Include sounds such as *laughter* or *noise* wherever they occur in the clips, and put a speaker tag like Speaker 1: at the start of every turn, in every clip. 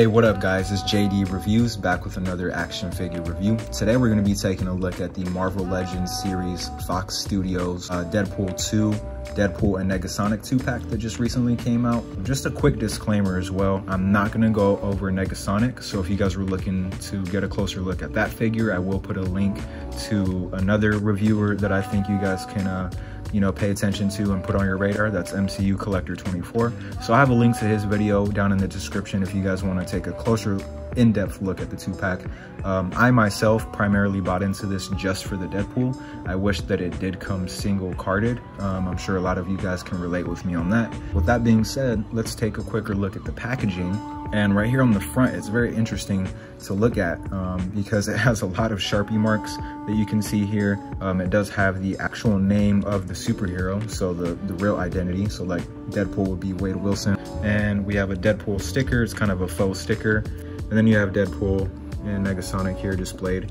Speaker 1: Hey, what up guys? It's JD Reviews back with another action figure review. Today we're going to be taking a look at the Marvel Legends series Fox Studios uh, Deadpool 2, Deadpool and Negasonic 2-pack that just recently came out. Just a quick disclaimer as well, I'm not going to go over Negasonic, so if you guys were looking to get a closer look at that figure, I will put a link to another reviewer that I think you guys can uh, you know, pay attention to and put on your radar. That's MCU Collector 24. So I have a link to his video down in the description if you guys want to take a closer in-depth look at the two-pack. Um, I myself primarily bought into this just for the Deadpool. I wish that it did come single carded. Um, I'm sure a lot of you guys can relate with me on that. With that being said, let's take a quicker look at the packaging and right here on the front, it's very interesting to look at um, because it has a lot of Sharpie marks that you can see here. Um, it does have the actual name of the superhero, so the, the real identity. So like Deadpool would be Wade Wilson. And we have a Deadpool sticker, it's kind of a faux sticker. And then you have Deadpool and Negasonic here displayed.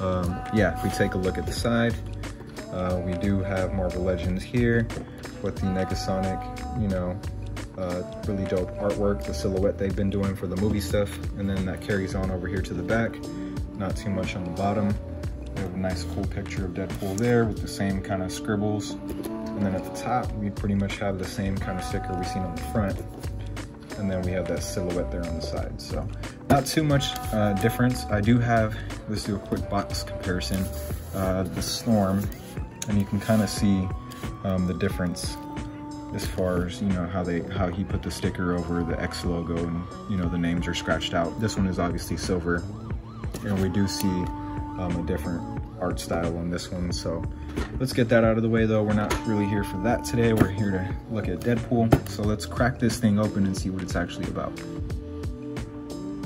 Speaker 1: Um, yeah, if we take a look at the side, uh, we do have Marvel Legends here with the Negasonic, you know, uh, really dope artwork, the silhouette they've been doing for the movie stuff. And then that carries on over here to the back. Not too much on the bottom. We have a nice cool picture of Deadpool there with the same kind of scribbles. And then at the top, we pretty much have the same kind of sticker we've seen on the front. And then we have that silhouette there on the side. So not too much uh, difference. I do have, let's do a quick box comparison. Uh, the Storm, and you can kind of see um, the difference as far as you know how they how he put the sticker over the X logo and you know the names are scratched out. This one is obviously silver, and we do see um, a different art style on this one. So let's get that out of the way though. We're not really here for that today. We're here to look at Deadpool. So let's crack this thing open and see what it's actually about.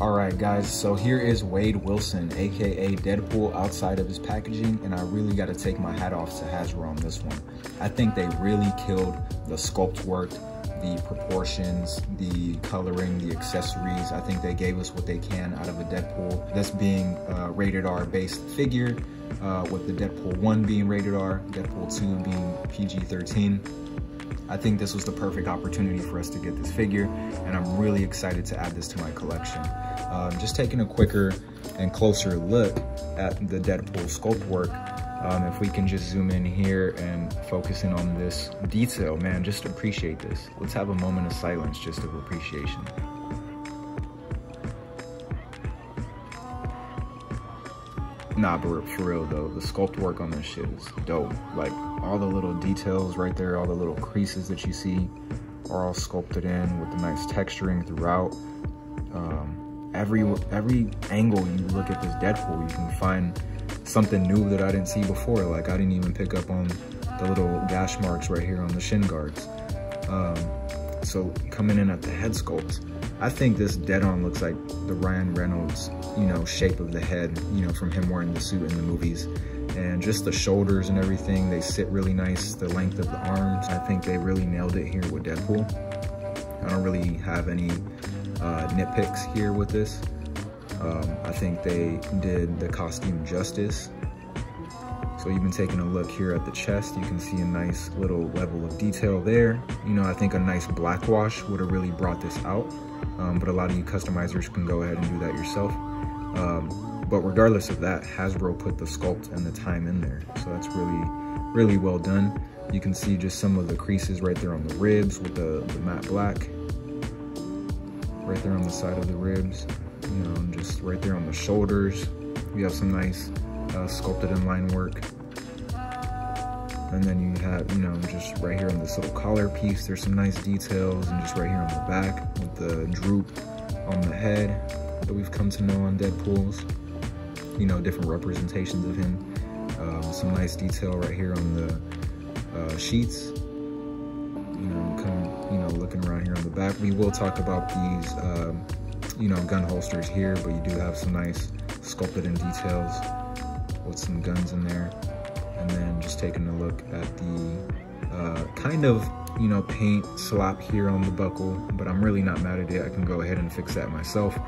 Speaker 1: All right, guys, so here is Wade Wilson, AKA Deadpool outside of his packaging, and I really gotta take my hat off to Hasbro on this one. I think they really killed the sculpt work, the proportions, the coloring, the accessories. I think they gave us what they can out of a Deadpool. This being a rated R based figure, uh, with the Deadpool 1 being rated R, Deadpool 2 being PG-13. I think this was the perfect opportunity for us to get this figure, and I'm really excited to add this to my collection. Um, just taking a quicker and closer look at the Deadpool sculpt work, um, if we can just zoom in here and focus in on this detail, man, just appreciate this. Let's have a moment of silence just of appreciation. Nah, but for real though, the sculpt work on this shit is dope. Like all the little details right there, all the little creases that you see are all sculpted in with the nice texturing throughout. Um, every every angle you look at this Deadpool, you can find something new that I didn't see before. Like I didn't even pick up on the little gash marks right here on the shin guards. Um, so coming in at the head sculpt, I think this dead on looks like the Ryan Reynolds, you know, shape of the head, you know, from him wearing the suit in the movies. And just the shoulders and everything, they sit really nice. The length of the arms, I think they really nailed it here with Deadpool. I don't really have any uh, nitpicks here with this. Um, I think they did the costume justice. So even taking a look here at the chest, you can see a nice little level of detail there. You know, I think a nice black wash would have really brought this out. Um, but a lot of you customizers can go ahead and do that yourself. Um, but regardless of that, Hasbro put the sculpt and the time in there. So that's really, really well done. You can see just some of the creases right there on the ribs with the, the matte black. Right there on the side of the ribs. You know, just right there on the shoulders. We have some nice uh, sculpted inline work. And then you have, you know, just right here on this little collar piece, there's some nice details. And just right here on the back with the droop on the head that we've come to know on Deadpool's. You know, different representations of him. Um, some nice detail right here on the uh, sheets. You know, you know, looking around here on the back. We will talk about these, um, you know, gun holsters here, but you do have some nice sculpted in details some guns in there and then just taking a look at the uh, kind of you know paint slop here on the buckle but I'm really not mad at it. I can go ahead and fix that myself.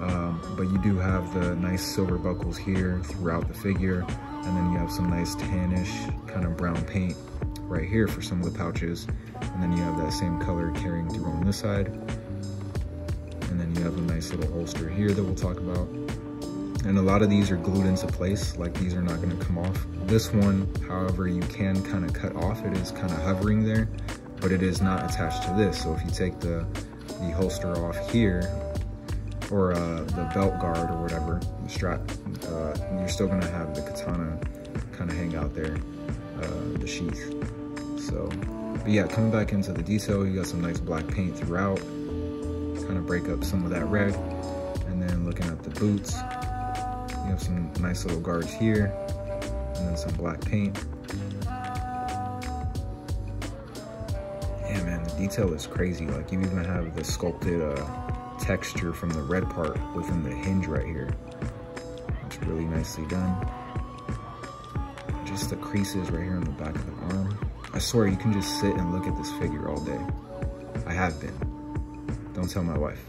Speaker 1: Um, but you do have the nice silver buckles here throughout the figure and then you have some nice tannish kind of brown paint right here for some of the pouches and then you have that same color carrying through on this side. And then you have a nice little holster here that we'll talk about. And a lot of these are glued into place, like these are not gonna come off. This one, however, you can kind of cut off. It is kind of hovering there, but it is not attached to this. So if you take the, the holster off here, or uh, the belt guard or whatever, the strap, uh, you're still gonna have the katana kind of hang out there, uh, the sheath. So, but yeah, coming back into the detail, you got some nice black paint throughout, kind of break up some of that red. And then looking at the boots, you have some nice little guards here, and then some black paint. Yeah, man, the detail is crazy. Like you even have the sculpted uh, texture from the red part within the hinge right here. It's really nicely done. Just the creases right here on the back of the arm. I swear you can just sit and look at this figure all day. I have been. Don't tell my wife.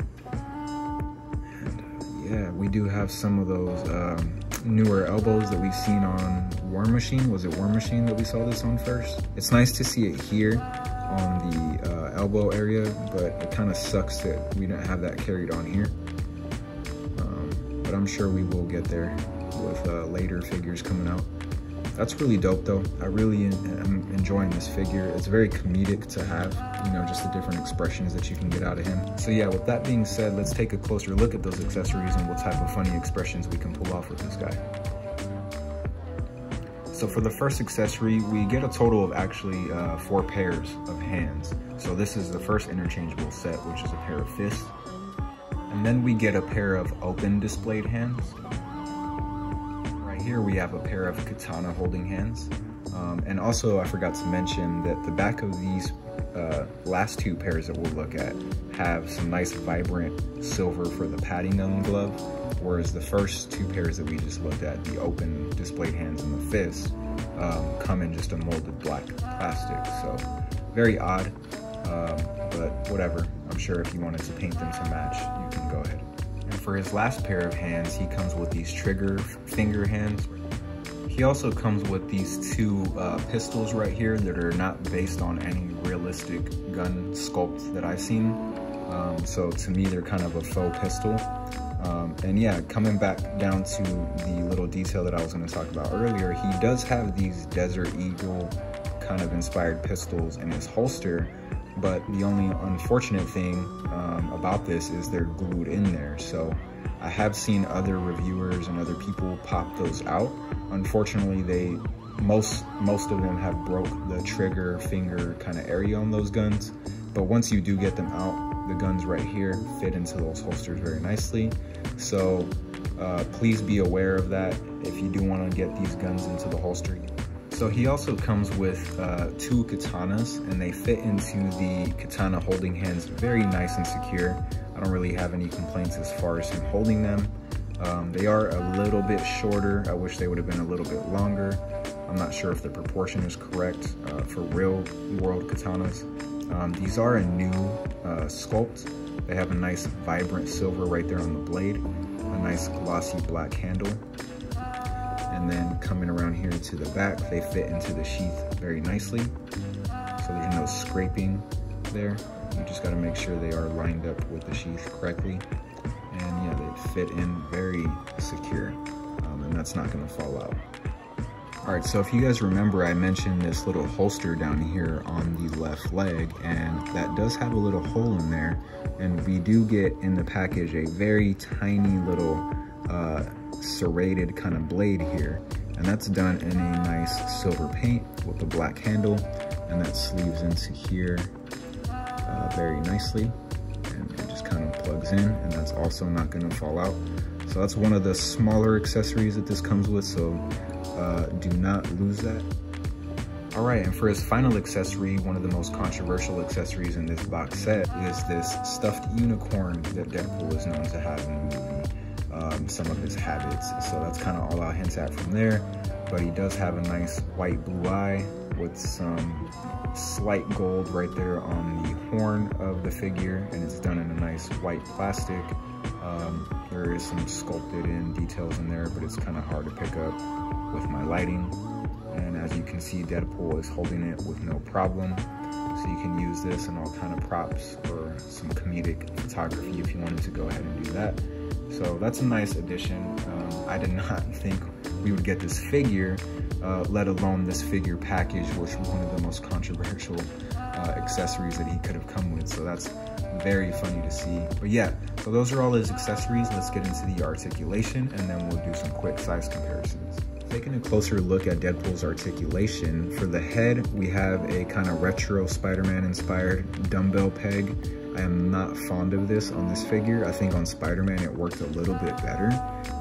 Speaker 1: Yeah, we do have some of those um, newer elbows that we've seen on War Machine. Was it War Machine that we saw this on first? It's nice to see it here on the uh, elbow area, but it kind of sucks that we don't have that carried on here. Um, but I'm sure we will get there with uh, later figures coming out. That's really dope though. I really am enjoying this figure. It's very comedic to have, you know, just the different expressions that you can get out of him. So yeah, with that being said, let's take a closer look at those accessories and what type of funny expressions we can pull off with this guy. So for the first accessory, we get a total of actually uh, four pairs of hands. So this is the first interchangeable set, which is a pair of fists. And then we get a pair of open displayed hands. Right here we have a pair of katana holding hands. Um, and also I forgot to mention that the back of these uh, last two pairs that we'll look at have some nice vibrant silver for the padding on the glove whereas the first two pairs that we just looked at, the open displayed hands and the fist, um, come in just a molded black plastic. So very odd, um, but whatever. I'm sure if you wanted to paint them to match, you can go ahead. And for his last pair of hands, he comes with these trigger finger hands. He also comes with these two uh, pistols right here that are not based on any gun sculpt that I've seen. Um, so to me, they're kind of a faux pistol. Um, and yeah, coming back down to the little detail that I was going to talk about earlier, he does have these Desert Eagle kind of inspired pistols in his holster, but the only unfortunate thing um, about this is they're glued in there. So I have seen other reviewers and other people pop those out. Unfortunately, they most most of them have broke the trigger finger kind of area on those guns. But once you do get them out, the guns right here fit into those holsters very nicely. So uh, please be aware of that if you do want to get these guns into the holster. So he also comes with uh, two katanas and they fit into the katana holding hands very nice and secure. I don't really have any complaints as far as him holding them. Um, they are a little bit shorter. I wish they would have been a little bit longer. I'm not sure if the proportion is correct uh, for real world katanas. Um, these are a new uh, sculpt. They have a nice vibrant silver right there on the blade, a nice glossy black handle. And then coming around here to the back, they fit into the sheath very nicely. So there's no scraping there. You just gotta make sure they are lined up with the sheath correctly. And yeah, they fit in very secure. Um, and that's not gonna fall out. All right, so if you guys remember, I mentioned this little holster down here on the left leg, and that does have a little hole in there. And we do get in the package a very tiny little uh, serrated kind of blade here. And that's done in a nice silver paint with a black handle, and that sleeves into here uh, very nicely. And it just kind of plugs in, and that's also not gonna fall out. So that's one of the smaller accessories that this comes with. So uh, do not lose that. All right, and for his final accessory, one of the most controversial accessories in this box set is this stuffed unicorn that Deadpool is known to have in the movie, um, some of his habits. So that's kind of all I'll hint at from there. But he does have a nice white blue eye with some slight gold right there on the horn of the figure, and it's done in a nice white plastic. Um, there is some sculpted in details in there, but it's kind of hard to pick up with my lighting. And as you can see, Deadpool is holding it with no problem. So you can use this in all kind of props or some comedic photography if you wanted to go ahead and do that. So that's a nice addition. Um, I did *laughs* not think we would get this figure, uh, let alone this figure package, which was one of the most controversial uh, accessories that he could have come with. So that's very funny to see. But yeah, so those are all his accessories. Let's get into the articulation and then we'll do some quick size comparisons. Taking a closer look at Deadpool's articulation, for the head, we have a kind of retro Spider-Man inspired dumbbell peg. I am not fond of this on this figure. I think on Spider-Man it worked a little bit better,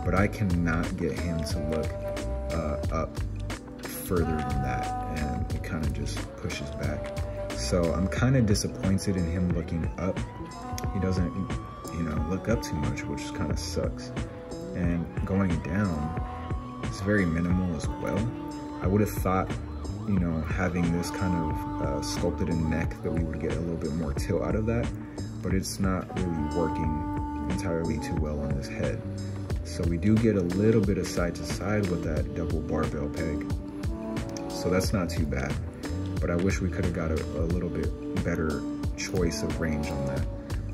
Speaker 1: but I cannot get him to look uh, up further than that, and it kind of just pushes back. So I'm kind of disappointed in him looking up. He doesn't, you know, look up too much, which kind of sucks. And going down, it's very minimal as well. I would have thought, you know, having this kind of uh, sculpted in neck that we would get a little bit more tilt out of that, but it's not really working entirely too well on this head. So we do get a little bit of side to side with that double barbell peg. So that's not too bad, but I wish we could have got a, a little bit better choice of range on that.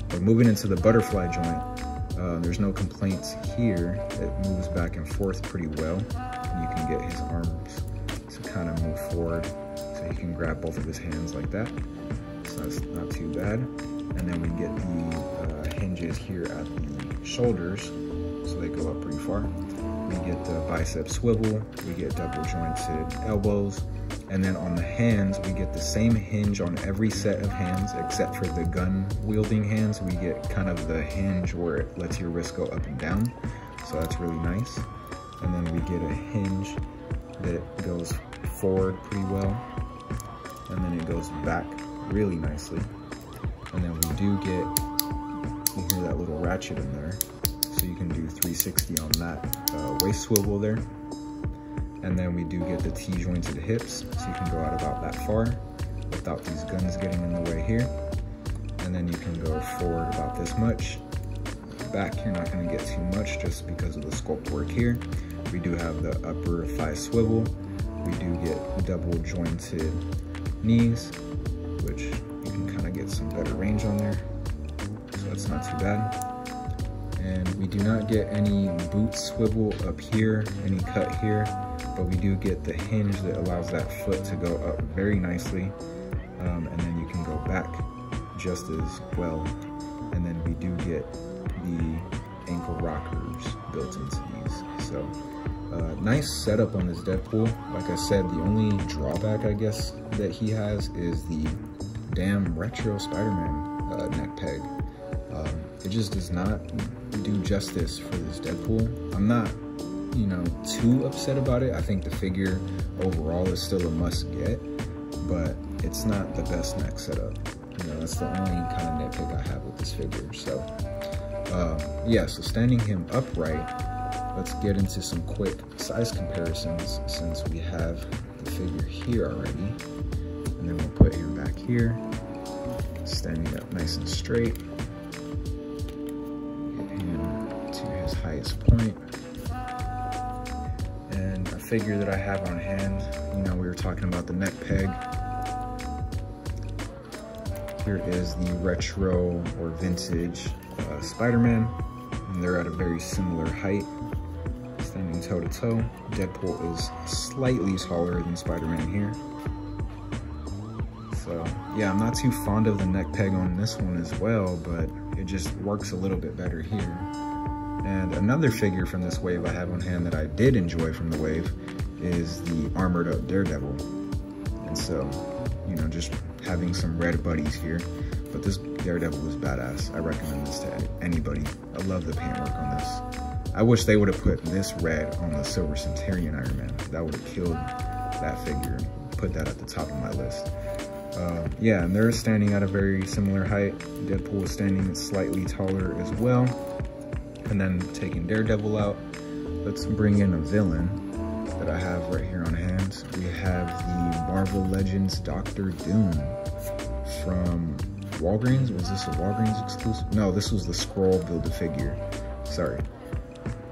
Speaker 1: But moving into the butterfly joint, uh, there's no complaints here. It moves back and forth pretty well. You can get his arms to kind of move forward so he can grab both of his hands like that. So that's not too bad. And then we get the uh, hinges here at the shoulders. So they go up pretty far. We get the bicep swivel. We get double jointed elbows. And then on the hands, we get the same hinge on every set of hands, except for the gun wielding hands. We get kind of the hinge where it lets your wrist go up and down. So that's really nice. And then we get a hinge that goes forward pretty well. And then it goes back really nicely. And then we do get, you hear that little ratchet in there. So you can do 360 on that uh, waist swivel there. And then we do get the T-jointed hips, so you can go out about that far without these guns getting in the way here. And then you can go forward about this much. Back, you're not gonna get too much just because of the sculpt work here. We do have the upper thigh swivel. We do get double jointed knees, which you can kind of get some better range on there. So that's not too bad. And we do not get any boot swivel up here, any cut here but we do get the hinge that allows that foot to go up very nicely. Um, and then you can go back just as well. And then we do get the ankle rockers built into these. So uh, nice setup on this Deadpool. Like I said, the only drawback I guess that he has is the damn retro Spider-Man uh, neck peg. Um, it just does not do justice for this Deadpool. I'm not you know, too upset about it. I think the figure overall is still a must get, but it's not the best neck setup. You know, that's the only kind of nitpick I have with this figure. So, uh, yeah, so standing him upright, let's get into some quick size comparisons since we have the figure here already. And then we'll put him back here, standing up nice and straight. Get him to his highest point figure that I have on hand. You know, we were talking about the neck peg. Here is the retro or vintage uh, Spider-Man. They're at a very similar height, standing toe to toe. Deadpool is slightly taller than Spider-Man here. So yeah, I'm not too fond of the neck peg on this one as well, but it just works a little bit better here. And another figure from this wave I have on hand that I did enjoy from the wave is the armored up Daredevil. And so, you know, just having some red buddies here. But this Daredevil is badass. I recommend this to anybody. I love the paintwork on this. I wish they would have put this red on the Silver Centurion Iron Man. That would have killed that figure put that at the top of my list. Uh, yeah, and they're standing at a very similar height. Deadpool is standing slightly taller as well. And then taking Daredevil out, let's bring in a villain that I have right here on hand. We have the Marvel Legends Doctor Doom from Walgreens. Was this a Walgreens exclusive? No, this was the Skrull Build-A-Figure. Sorry.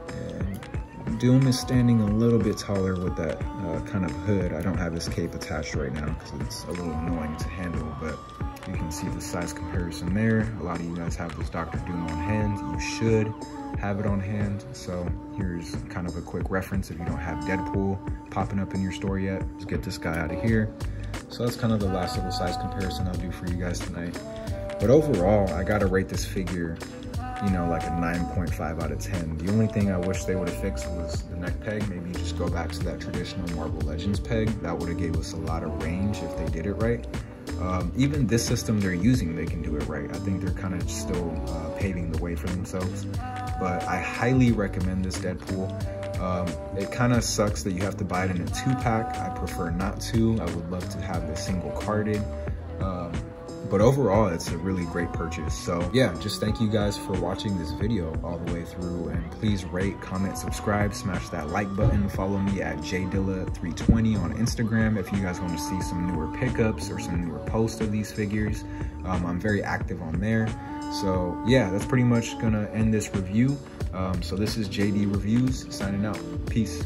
Speaker 1: And Doom is standing a little bit taller with that uh, kind of hood. I don't have his cape attached right now because it's a little annoying to handle, but you can see the size comparison there. A lot of you guys have this Dr. Doom on hand. You should have it on hand. So here's kind of a quick reference if you don't have Deadpool popping up in your store yet. Let's get this guy out of here. So that's kind of the last little size comparison I'll do for you guys tonight. But overall, I gotta rate this figure, you know, like a 9.5 out of 10. The only thing I wish they would have fixed was the neck peg. Maybe just go back to that traditional Marvel Legends peg. That would have gave us a lot of range if they did it right. Um, even this system they're using, they can do it right. I think they're kind of still uh, paving the way for themselves. But I highly recommend this Deadpool. Um, it kind of sucks that you have to buy it in a two pack. I prefer not to. I would love to have the single carded. Um, but overall it's a really great purchase. So yeah just thank you guys for watching this video all the way through and please rate comment subscribe smash that like button follow me at jdilla320 on instagram if you guys want to see some newer pickups or some newer posts of these figures. Um, i'm very active on there. So yeah that's pretty much gonna end this review. Um, so this is jd reviews signing out. Peace